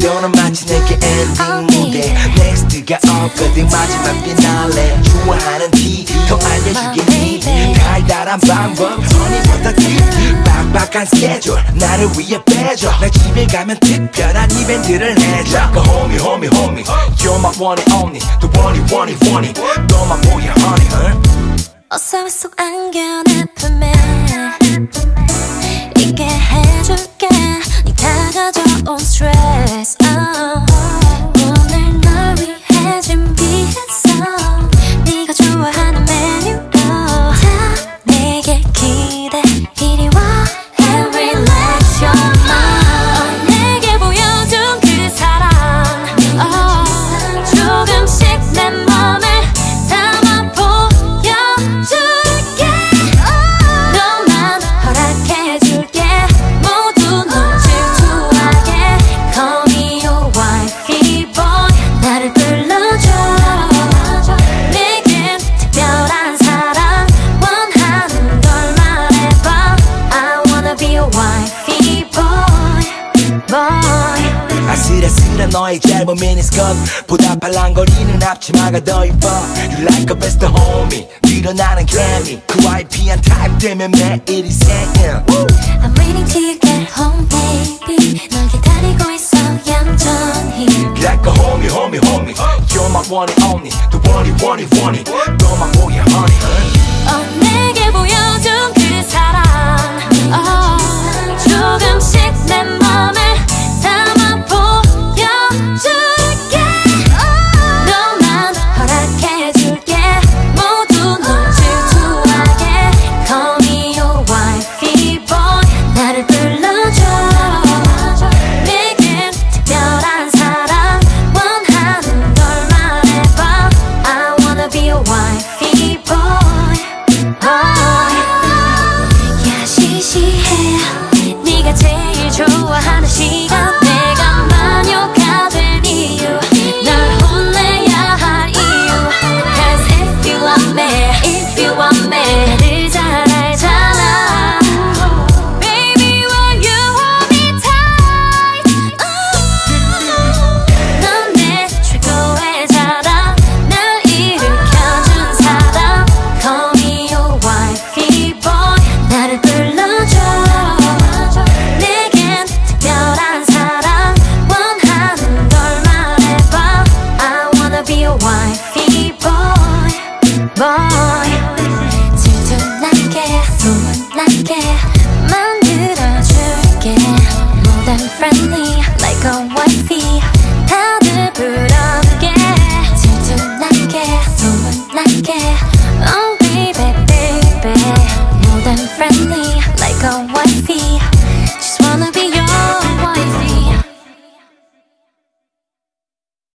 이게 엔딩 무대 next가 없거든 마지막 피날레 좋아하는 팁 더 알려주겠니? 달달한 방법 honey butter 팁 빡빡한 스케줄 나를 위해 빼줘. 나 집에 가면 특별한 이벤트를 해줘. 그 homie homie homie. You're my one and only. The one you want it want it. 너만 보여 honey huh? 어서 쏙 안겨 내 품에 아슬아슬한 너의 짧은 미니스커트 보다 발랑거리는 앞치마가 더 이뻐 You like a best homie 늘어나는 케미 그 YP한 타입 되면 매일이 생일 I'm waiting till you get home baby 널 기다리고 있어 얌전히 Like a homie homie homie You're my one and only The one you want it want it 너만 보여 honey huh? 어, は話 boy 질투나게 소문나게 만들어줄게 More than friendly like a wifey